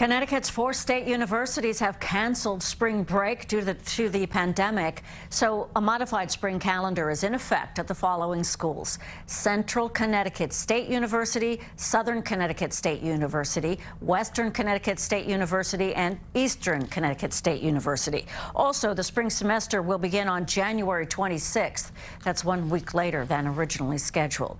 Connecticut's four state universities have canceled spring break due to the, pandemic, so a modified spring calendar is in effect at the following schools. Central Connecticut State University, Southern Connecticut State University, Western Connecticut State University, and Eastern Connecticut State University. Also, the spring semester will begin on January 26th. That's one week later than originally scheduled.